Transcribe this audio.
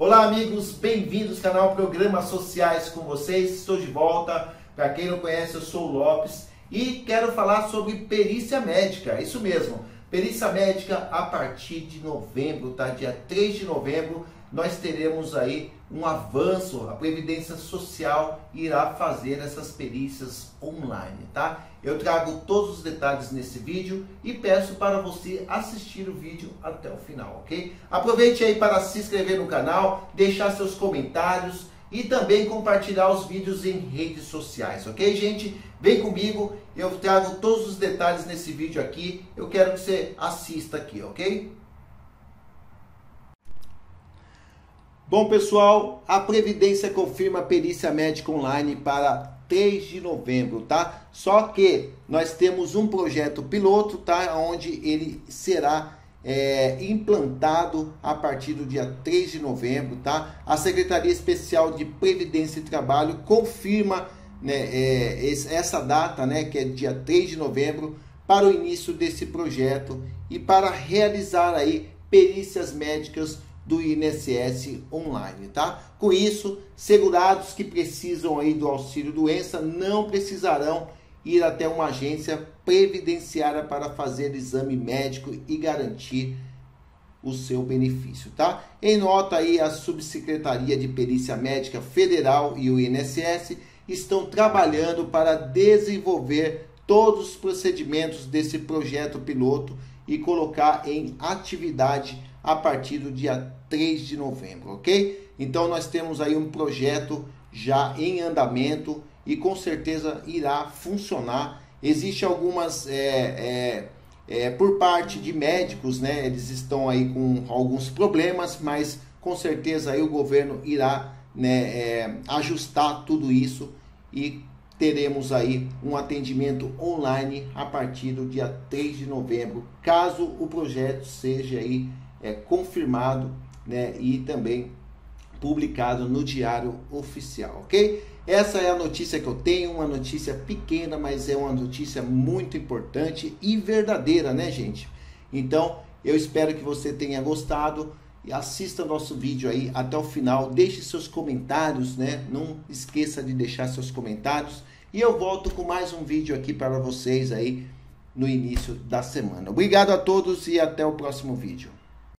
Olá, amigos, bem-vindos ao canal Programas Sociais com vocês. Estou de volta. Para quem não conhece, eu sou o Lopes e quero falar sobre perícia médica. Isso mesmo, perícia médica a partir de novembro, tá? Dia 3 de novembro, nós teremos aí um avanço, a Previdência Social irá fazer essas perícias online, tá? Eu trago todos os detalhes nesse vídeo e peço para você assistir o vídeo até o final, ok? Aproveite aí para se inscrever no canal, deixar seus comentários e também compartilhar os vídeos em redes sociais, ok, gente? Vem comigo, eu trago todos os detalhes nesse vídeo aqui, eu quero que você assista aqui, ok? Bom, pessoal, a Previdência confirma a perícia médica online para 3 de novembro, tá? Só que nós temos um projeto piloto, tá? Onde ele será é, implantado a partir do dia 3 de novembro, tá? A Secretaria Especial de Previdência e Trabalho confirma né, é, essa data, né? Que é dia 3 de novembro, para o início desse projeto e para realizar aí perícias médicas do INSS online, tá? Com isso, segurados que precisam aí do auxílio doença não precisarão ir até uma agência previdenciária para fazer exame médico e garantir o seu benefício, tá? Em nota aí, a Subsecretaria de Perícia Médica Federal e o INSS estão trabalhando para desenvolver todos os procedimentos desse projeto piloto e colocar em atividade a partir do dia 3 de novembro, ok? Então nós temos aí um projeto já em andamento e com certeza irá funcionar. Existem algumas é, é, é, por parte de médicos, né? Eles estão aí com alguns problemas, mas com certeza aí o governo irá né, é, ajustar tudo isso e teremos aí um atendimento online a partir do dia 3 de novembro, caso o projeto seja aí é, confirmado né, e também publicado no Diário Oficial, ok? Essa é a notícia que eu tenho, uma notícia pequena, mas é uma notícia muito importante e verdadeira, né, gente? Então, eu espero que você tenha gostado e assista nosso vídeo aí até o final, deixe seus comentários, né? Não esqueça de deixar seus comentários e eu volto com mais um vídeo aqui para vocês aí no início da semana. Obrigado a todos e até o próximo vídeo.